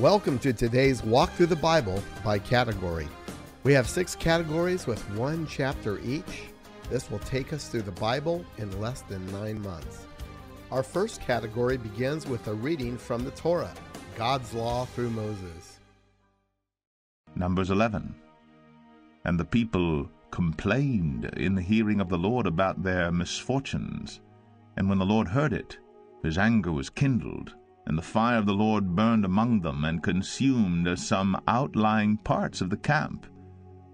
Welcome to today's Walk Through the Bible by category. We have six categories with one chapter each. This will take us through the Bible in less than nine months. Our first category begins with a reading from the Torah, God's Law through Moses. Numbers 11. And the people complained in the hearing of the Lord about their misfortunes. And when the Lord heard it, his anger was kindled, and the fire of the Lord burned among them, and consumed some outlying parts of the camp.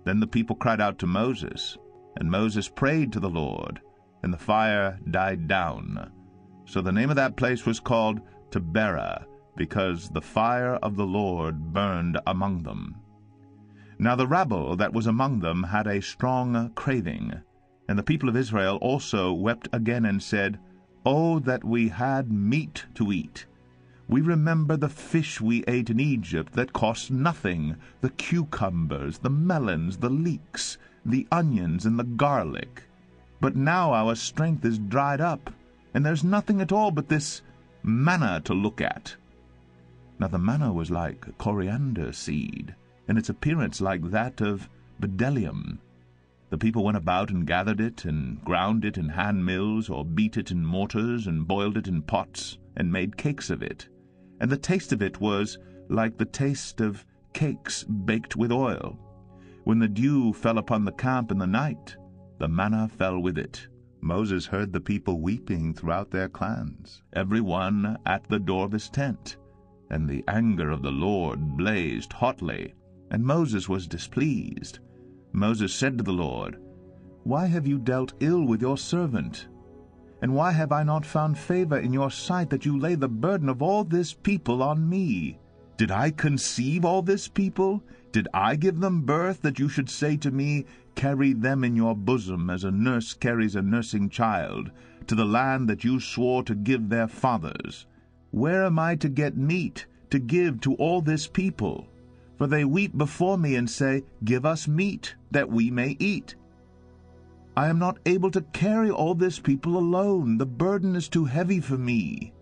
Then the people cried out to Moses, and Moses prayed to the Lord, and the fire died down. So the name of that place was called Taberah, because the fire of the Lord burned among them. Now the rabble that was among them had a strong craving. And the people of Israel also wept again and said, Oh, that we had meat to eat! We remember the fish we ate in Egypt that cost nothing, the cucumbers, the melons, the leeks, the onions, and the garlic. But now our strength is dried up, and there's nothing at all but this manna to look at. Now the manna was like coriander seed, and its appearance like that of bdellium. The people went about and gathered it, and ground it in hand mills, or beat it in mortars, and boiled it in pots, and made cakes of it. And the taste of it was like the taste of cakes baked with oil. When the dew fell upon the camp in the night, the manna fell with it. Moses heard the people weeping throughout their clans, every one at the door of his tent. And the anger of the Lord blazed hotly, and Moses was displeased. Moses said to the Lord, Why have you dealt ill with your servant? And why have I not found favor in your sight that you lay the burden of all this people on me? Did I conceive all this people? Did I give them birth that you should say to me, Carry them in your bosom as a nurse carries a nursing child, to the land that you swore to give their fathers? Where am I to get meat to give to all this people? For they weep before me and say, Give us meat, that we may eat. I am not able to carry all this people alone. The burden is too heavy for me.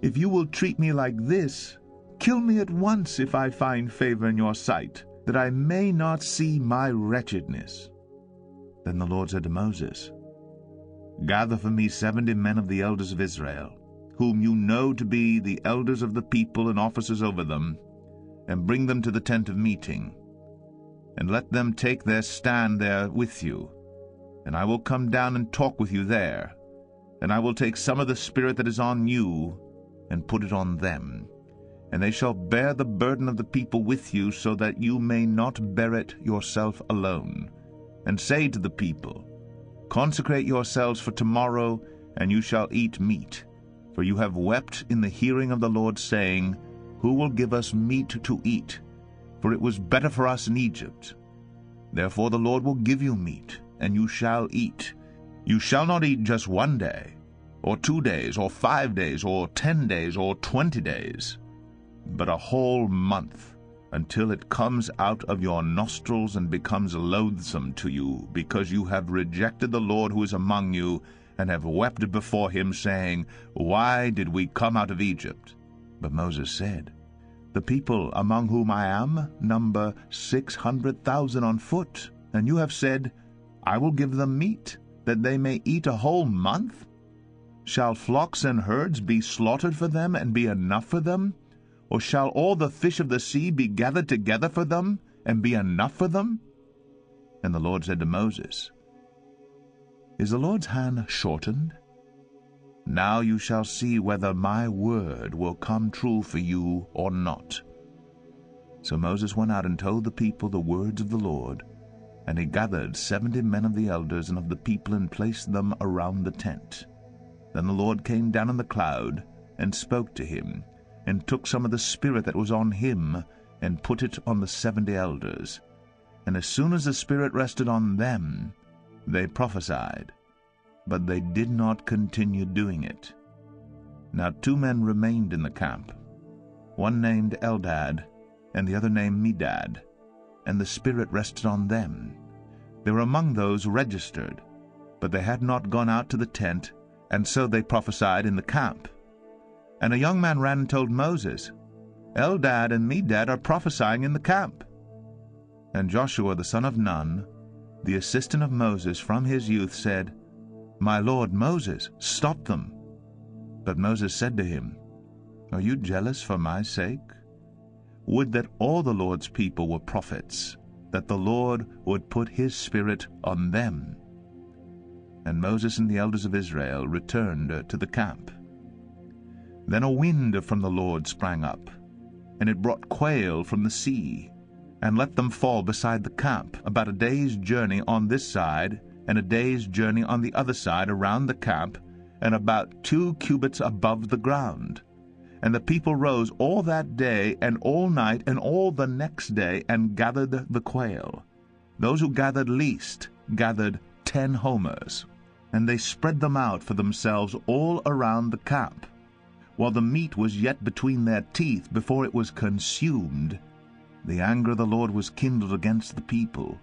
If you will treat me like this, kill me at once if I find favor in your sight, that I may not see my wretchedness. Then the Lord said to Moses, Gather for me seventy men of the elders of Israel, whom you know to be the elders of the people and officers over them, and bring them to the tent of meeting. And let them take their stand there with you and I will come down and talk with you there. And I will take some of the Spirit that is on you, and put it on them. And they shall bear the burden of the people with you, so that you may not bear it yourself alone. And say to the people, Consecrate yourselves for tomorrow, and you shall eat meat. For you have wept in the hearing of the Lord, saying, Who will give us meat to eat? For it was better for us in Egypt. Therefore the Lord will give you meat and you shall eat. You shall not eat just one day, or two days, or five days, or ten days, or twenty days, but a whole month, until it comes out of your nostrils and becomes loathsome to you, because you have rejected the Lord who is among you, and have wept before him, saying, Why did we come out of Egypt? But Moses said, The people among whom I am number six hundred thousand on foot, and you have said, I will give them meat, that they may eat a whole month? Shall flocks and herds be slaughtered for them, and be enough for them? Or shall all the fish of the sea be gathered together for them, and be enough for them? And the Lord said to Moses, Is the Lord's hand shortened? Now you shall see whether my word will come true for you or not. So Moses went out and told the people the words of the Lord, and he gathered seventy men of the elders and of the people and placed them around the tent. Then the Lord came down in the cloud, and spoke to him, and took some of the Spirit that was on him, and put it on the seventy elders. And as soon as the Spirit rested on them, they prophesied, but they did not continue doing it. Now two men remained in the camp, one named Eldad, and the other named Medad, and the Spirit rested on them. They were among those registered, but they had not gone out to the tent, and so they prophesied in the camp. And a young man ran and told Moses, Eldad and Medad are prophesying in the camp. And Joshua the son of Nun, the assistant of Moses from his youth, said, My lord Moses, stop them. But Moses said to him, Are you jealous for my sake? Would that all the Lord's people were prophets, that the Lord would put his Spirit on them. And Moses and the elders of Israel returned to the camp. Then a wind from the Lord sprang up, and it brought quail from the sea, and let them fall beside the camp, about a day's journey on this side, and a day's journey on the other side around the camp, and about two cubits above the ground. And the people rose all that day and all night and all the next day, and gathered the quail. Those who gathered least gathered ten homers, and they spread them out for themselves all around the camp while the meat was yet between their teeth before it was consumed, the anger of the Lord was kindled against the people,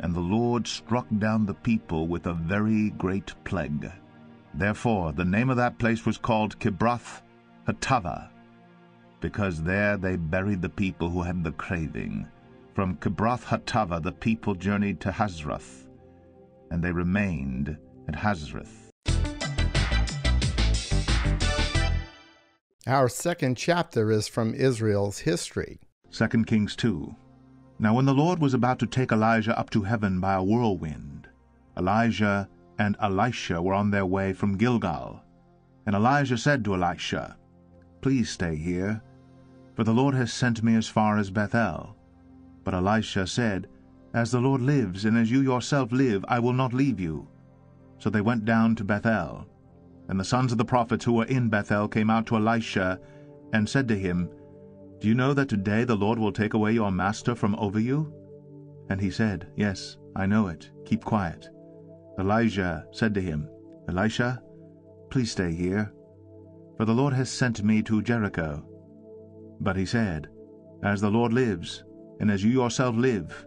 and the Lord struck down the people with a very great plague. Therefore the name of that place was called Kibroth Hattaavah, because there they buried the people who had the craving. From Kibroth Hattaavah the people journeyed to Hazeroth, and they remained at Hazeroth. Our second chapter is from Israel's history. 2 Kings 2. Now when the Lord was about to take Elijah up to heaven by a whirlwind, Elijah and Elisha were on their way from Gilgal. And Elijah said to Elisha, Please stay here, for the Lord has sent me as far as Bethel. But Elisha said, As the Lord lives, and as you yourself live, I will not leave you. So they went down to Bethel. And the sons of the prophets who were in Bethel came out to Elisha and said to him, Do you know that today the Lord will take away your master from over you? And he said, Yes, I know it. Keep quiet. Elijah said to him, Elisha, please stay here, for the Lord has sent me to Jericho. But he said, As the Lord lives, and as you yourself live,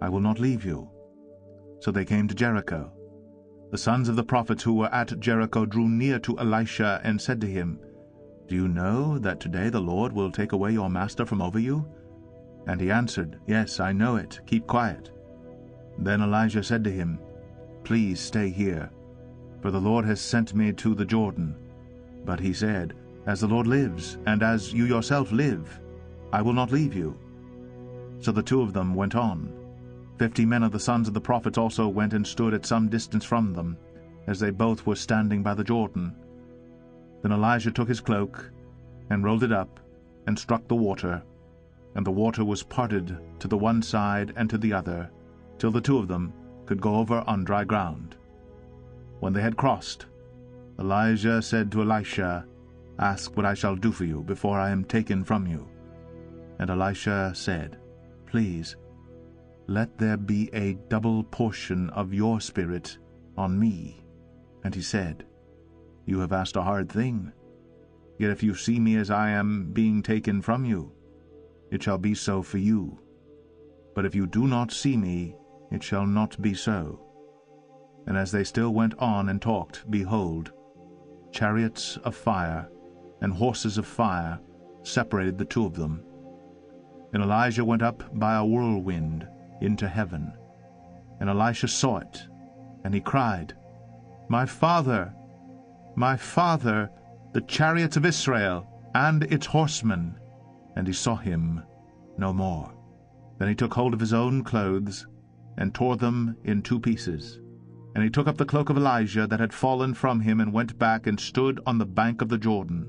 I will not leave you. So they came to Jericho. The sons of the prophets who were at Jericho drew near to Elisha and said to him, Do you know that today the Lord will take away your master from over you? And he answered, Yes, I know it. Keep quiet. Then Elijah said to him, Please stay here, for the Lord has sent me to the Jordan. But he said, As the Lord lives, and as you yourself live, I will not leave you. So the two of them went on. Fifty men of the sons of the prophets also went and stood at some distance from them, as they both were standing by the Jordan. Then Elijah took his cloak, and rolled it up, and struck the water, and the water was parted to the one side and to the other, till the two of them could go over on dry ground. When they had crossed, Elijah said to Elisha, Ask what I shall do for you before I am taken from you. And Elisha said, Please, let there be a double portion of your spirit on me. And he said, You have asked a hard thing. Yet if you see me as I am being taken from you, it shall be so for you. But if you do not see me, it shall not be so. And as they still went on and talked, behold, chariots of fire and horses of fire separated the two of them. And Elijah went up by a whirlwind into heaven. And Elisha saw it, and he cried, My father, my father, the chariots of Israel, and its horsemen. And he saw him no more. Then he took hold of his own clothes, and tore them in two pieces. And he took up the cloak of Elijah that had fallen from him, and went back and stood on the bank of the Jordan.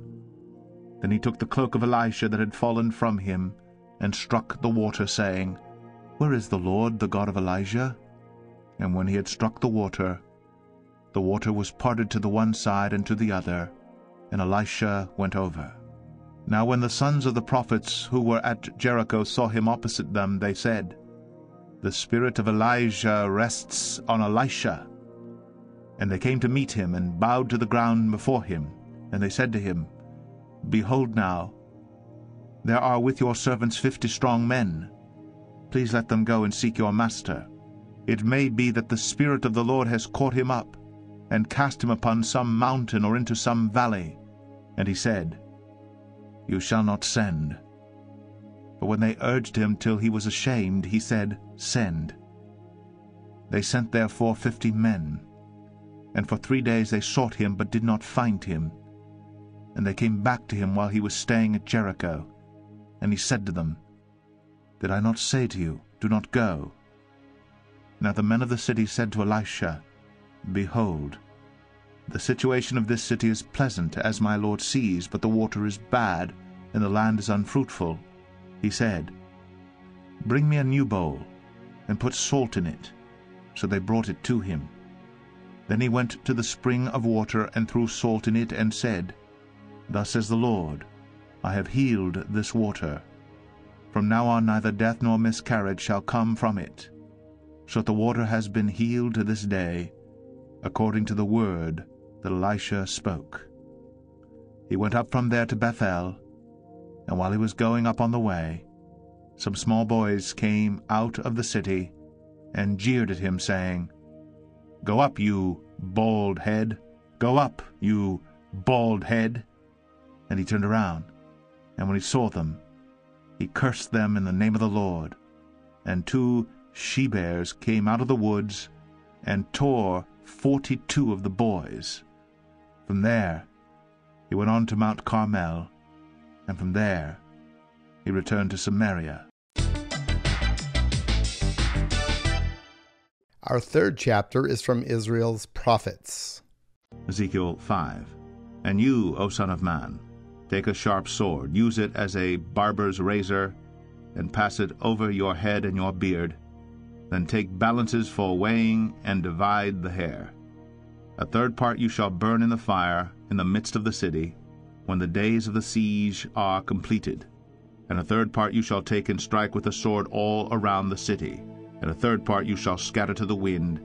Then he took the cloak of Elisha that had fallen from him, and struck the water, saying, where is the Lord, the God of Elijah? And when he had struck the water, the water was parted to the one side and to the other, and Elisha went over. Now when the sons of the prophets who were at Jericho saw him opposite them, they said, The spirit of Elijah rests on Elisha. And they came to meet him, and bowed to the ground before him. And they said to him, Behold now, there are with your servants fifty strong men. Please let them go and seek your master. It may be that the Spirit of the Lord has caught him up, and cast him upon some mountain or into some valley. And he said, You shall not send. But when they urged him till he was ashamed, he said, Send. They sent therefore fifty men, and for three days they sought him, but did not find him. And they came back to him while he was staying at Jericho. And he said to them, Did I not say to you, Do not go? Now the men of the city said to Elisha, Behold, the situation of this city is pleasant, as my lord sees, but the water is bad, and the land is unfruitful. He said, Bring me a new bowl, and put salt in it. So they brought it to him. Then he went to the spring of water, and threw salt in it, and said, Thus says the Lord, I have healed this water. From now on neither death nor miscarriage shall come from it. So the water has been healed to this day, according to the word that Elisha spoke. He went up from there to Bethel, and while he was going up on the way, some small boys came out of the city and jeered at him, saying, Go up, you bald head! Go up, you bald head! And he turned around, and when he saw them, he cursed them in the name of the Lord. And two she-bears came out of the woods and tore forty-two of the boys. From there he went on to Mount Carmel, and from there he returned to Samaria. Our third chapter is from Israel's prophets. Ezekiel 5 And you, O son of man, take a sharp sword, use it as a barber's razor, and pass it over your head and your beard. Then take balances for weighing, and divide the hair. A third part you shall burn in the fire in the midst of the city, when the days of the siege are completed. And a third part you shall take and strike with the sword all around the city and a third part you shall scatter to the wind,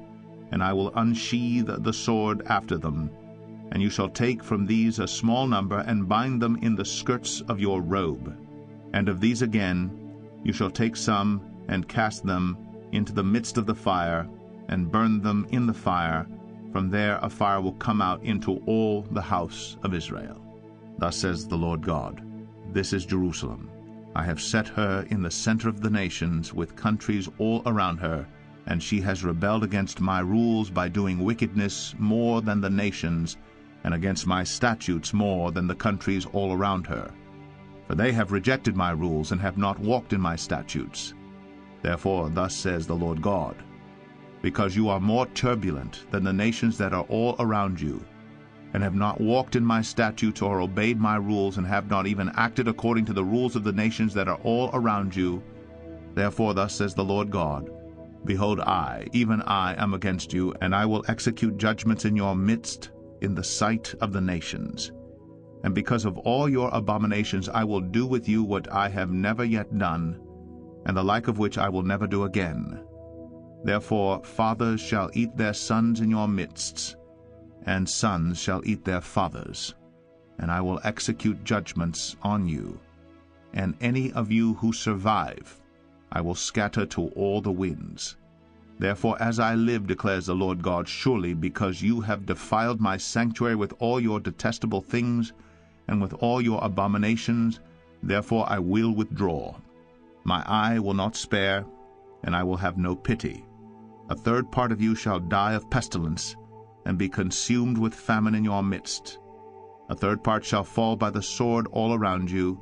and I will unsheathe the sword after them. And you shall take from these a small number, and bind them in the skirts of your robe. And of these again you shall take some, and cast them into the midst of the fire, and burn them in the fire. From there a fire will come out into all the house of Israel. Thus says the Lord God, This is Jerusalem I have set her in the center of the nations, with countries all around her, and she has rebelled against my rules by doing wickedness more than the nations, and against my statutes more than the countries all around her. For they have rejected my rules, and have not walked in my statutes. Therefore thus says the Lord God, Because you are more turbulent than the nations that are all around you, and have not walked in my statutes or obeyed my rules, and have not even acted according to the rules of the nations that are all around you, therefore thus says the Lord God, Behold, I, even I, am against you, and I will execute judgments in your midst in the sight of the nations. And because of all your abominations I will do with you what I have never yet done, and the like of which I will never do again. Therefore fathers shall eat their sons in your midst, and sons shall eat their fathers, and I will execute judgments on you. And any of you who survive I will scatter to all the winds. Therefore, as I live, declares the Lord God, surely because you have defiled my sanctuary with all your detestable things, and with all your abominations, therefore I will withdraw. My eye will not spare, and I will have no pity. A third part of you shall die of pestilence, and be consumed with famine in your midst. A third part shall fall by the sword all around you,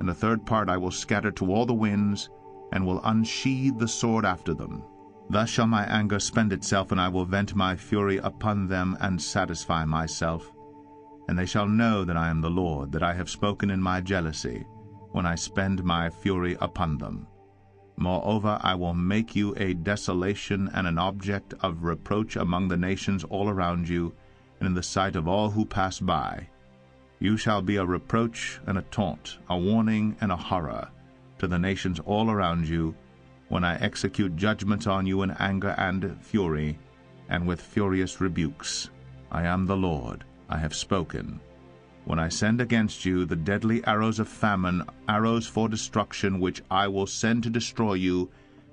and a third part I will scatter to all the winds, and will unsheathe the sword after them. Thus shall my anger spend itself, and I will vent my fury upon them, and satisfy myself. And they shall know that I am the Lord, that I have spoken in my jealousy, when I spend my fury upon them. Moreover, I will make you a desolation and an object of reproach among the nations all around you, and in the sight of all who pass by. You shall be a reproach and a taunt, a warning and a horror to the nations all around you, when I execute judgments on you in anger and fury, and with furious rebukes. I am the Lord, I have spoken when I send against you the deadly arrows of famine, arrows for destruction, which I will send to destroy you,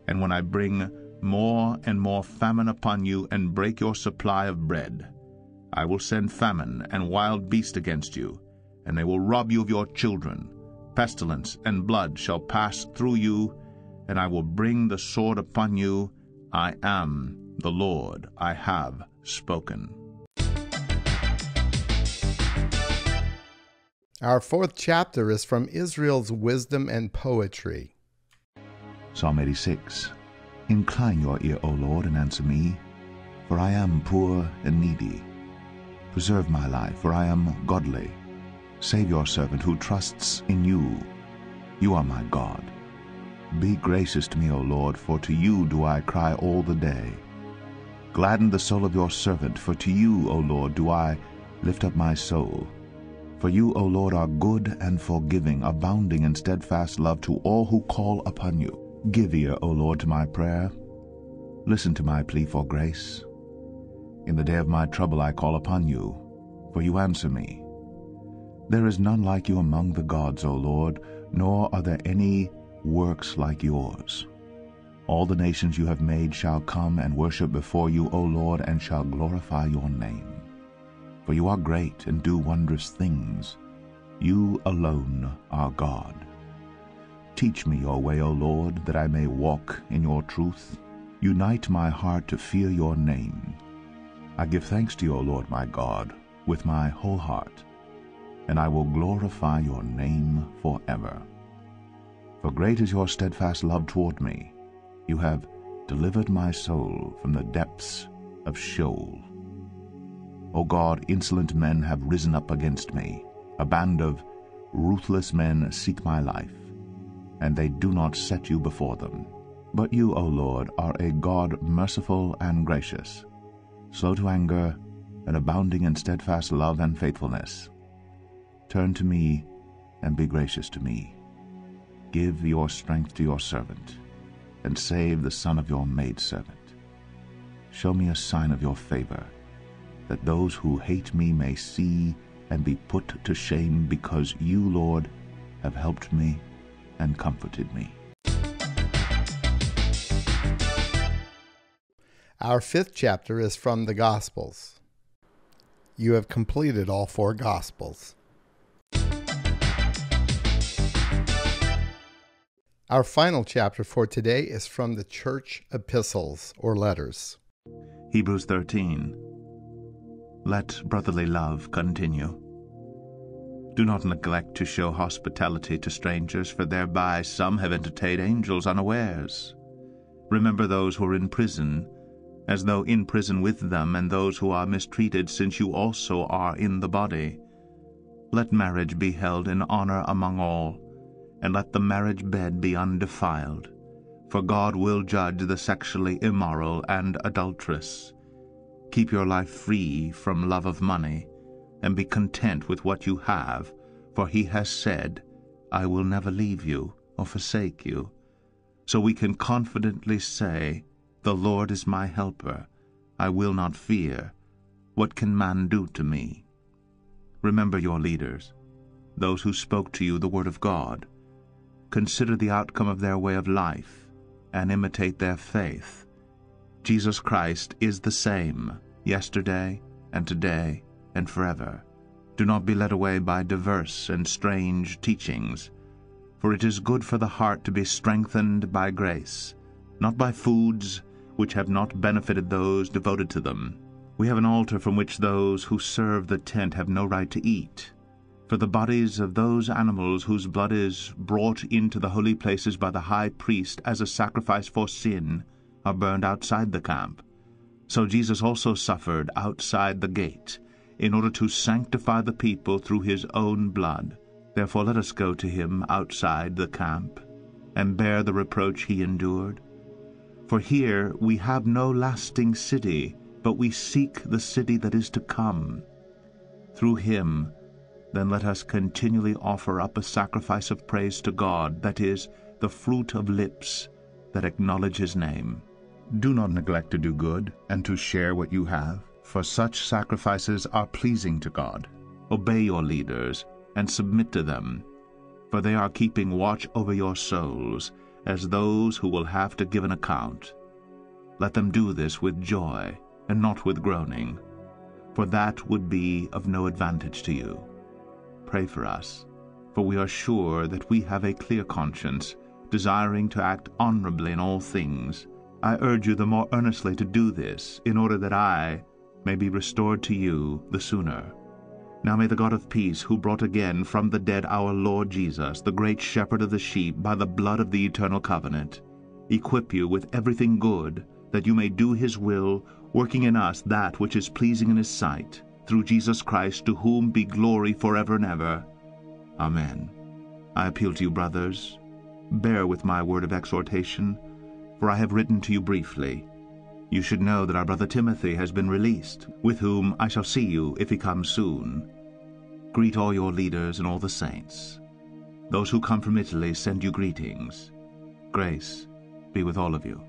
and when I bring more and more famine upon you, and break your supply of bread. I will send famine and wild beast against you, and they will rob you of your children. Pestilence and blood shall pass through you, and I will bring the sword upon you. I am the Lord, I have spoken. Our fourth chapter is from Israel's wisdom and poetry. Psalm 86 Incline your ear, O Lord, and answer me, for I am poor and needy. Preserve my life, for I am godly. Save your servant who trusts in you. You are my God. Be gracious to me, O Lord, for to you do I cry all the day. Gladden the soul of your servant, for to you, O Lord, do I lift up my soul. For you, O Lord, are good and forgiving, abounding in steadfast love to all who call upon you. Give ear, O Lord, to my prayer. Listen to my plea for grace. In the day of my trouble I call upon you, for you answer me. There is none like you among the gods, O Lord, nor are there any works like yours. All the nations you have made shall come and worship before you, O Lord, and shall glorify your name. For you are great and do wondrous things. You alone are God. Teach me your way, O Lord, that I may walk in your truth. Unite my heart to fear your name. I give thanks to you, O Lord my God, with my whole heart, and I will glorify your name forever. For great is your steadfast love toward me. You have delivered my soul from the depths of Sheol. O God, insolent men have risen up against me. A band of ruthless men seek my life and they do not set you before them. But you, O Lord, are a God merciful and gracious, slow to anger, and abounding in steadfast love and faithfulness. Turn to me and be gracious to me. Give your strength to your servant, and save the son of your maidservant. Show me a sign of your favor, that those who hate me may see and be put to shame, because you, Lord, have helped me and comforted me. Our fifth chapter is from the Gospels. You have completed all four Gospels. Our final chapter for today is from the church epistles or letters. Hebrews 13. Let brotherly love continue. Do not neglect to show hospitality to strangers, for thereby some have entertained angels unawares. Remember those who are in prison, as though in prison with them, and those who are mistreated, since you also are in the body. Let marriage be held in honor among all, and let the marriage bed be undefiled, for God will judge the sexually immoral and adulterous. Keep your life free from love of money and be content with what you have, for he has said, I will never leave you or forsake you. So we can confidently say, The Lord is my helper. I will not fear. What can man do to me? Remember your leaders, those who spoke to you the word of God. Consider the outcome of their way of life, and imitate their faith. Jesus Christ is the same yesterday and today and forever. Do not be led away by diverse and strange teachings, for it is good for the heart to be strengthened by grace, not by foods which have not benefited those devoted to them. We have an altar from which those who serve the tent have no right to eat. For the bodies of those animals whose blood is brought into the holy places by the high priest as a sacrifice for sin are burned outside the camp. So Jesus also suffered outside the gate in order to sanctify the people through his own blood. Therefore let us go to him outside the camp, and bear the reproach he endured. For here we have no lasting city, but we seek the city that is to come. Through him then let us continually offer up a sacrifice of praise to God, that is, the fruit of lips that acknowledge his name. Do not neglect to do good, and to share what you have for such sacrifices are pleasing to God. Obey your leaders and submit to them, for they are keeping watch over your souls as those who will have to give an account. Let them do this with joy and not with groaning, for that would be of no advantage to you. Pray for us, for we are sure that we have a clear conscience, desiring to act honorably in all things. I urge you the more earnestly to do this, in order that I may be restored to you the sooner. Now may the God of peace, who brought again from the dead our Lord Jesus, the great shepherd of the sheep, by the blood of the eternal covenant, equip you with everything good, that you may do his will, working in us that which is pleasing in his sight, through Jesus Christ, to whom be glory forever and ever. Amen. I appeal to you, brothers, bear with my word of exhortation, for I have written to you briefly. You should know that our brother Timothy has been released, with whom I shall see you if he comes soon. Greet all your leaders and all the saints. Those who come from Italy send you greetings. Grace be with all of you.